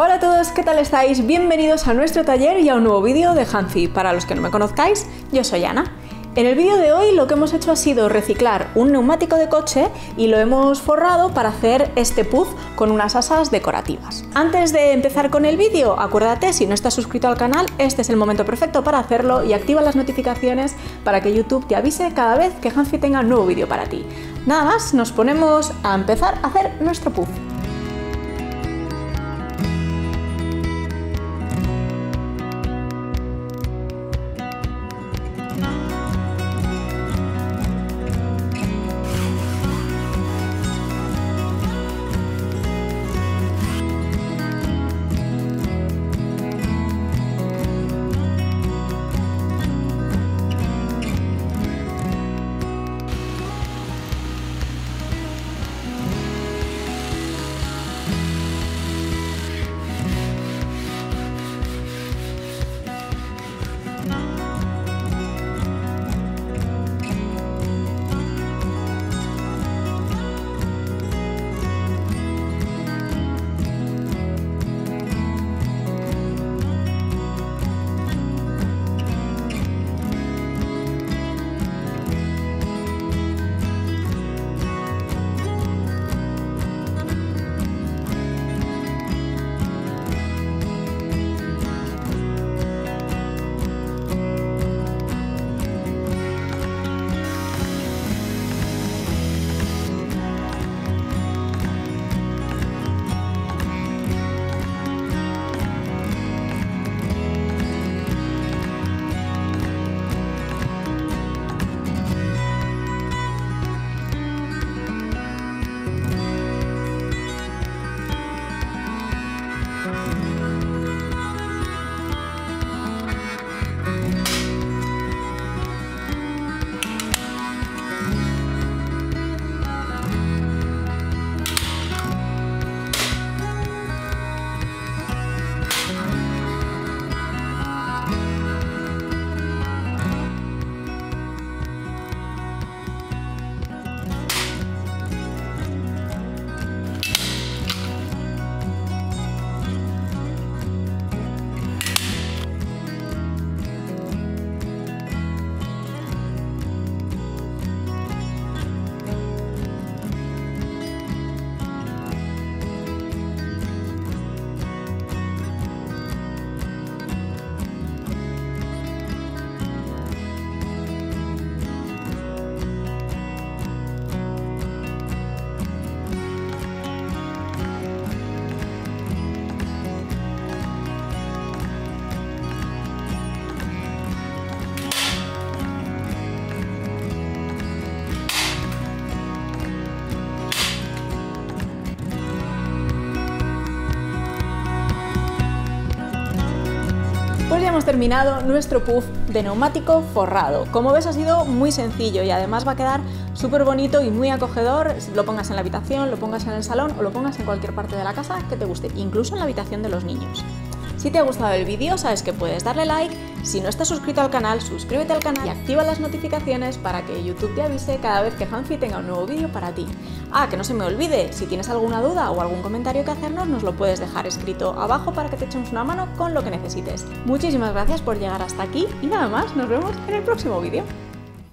Hola a todos, ¿qué tal estáis? Bienvenidos a nuestro taller y a un nuevo vídeo de Hanzi. Para los que no me conozcáis, yo soy Ana. En el vídeo de hoy lo que hemos hecho ha sido reciclar un neumático de coche y lo hemos forrado para hacer este puff con unas asas decorativas. Antes de empezar con el vídeo, acuérdate, si no estás suscrito al canal, este es el momento perfecto para hacerlo y activa las notificaciones para que YouTube te avise cada vez que Hanzi tenga un nuevo vídeo para ti. Nada más, nos ponemos a empezar a hacer nuestro puff. Pues ya hemos terminado nuestro puff de neumático forrado. Como ves ha sido muy sencillo y además va a quedar súper bonito y muy acogedor. Lo pongas en la habitación, lo pongas en el salón o lo pongas en cualquier parte de la casa que te guste, incluso en la habitación de los niños. Si te ha gustado el vídeo, sabes que puedes darle like. Si no estás suscrito al canal, suscríbete al canal y activa las notificaciones para que YouTube te avise cada vez que Hanfi tenga un nuevo vídeo para ti. Ah, que no se me olvide, si tienes alguna duda o algún comentario que hacernos, nos lo puedes dejar escrito abajo para que te echemos una mano con lo que necesites. Muchísimas gracias por llegar hasta aquí y nada más, nos vemos en el próximo vídeo.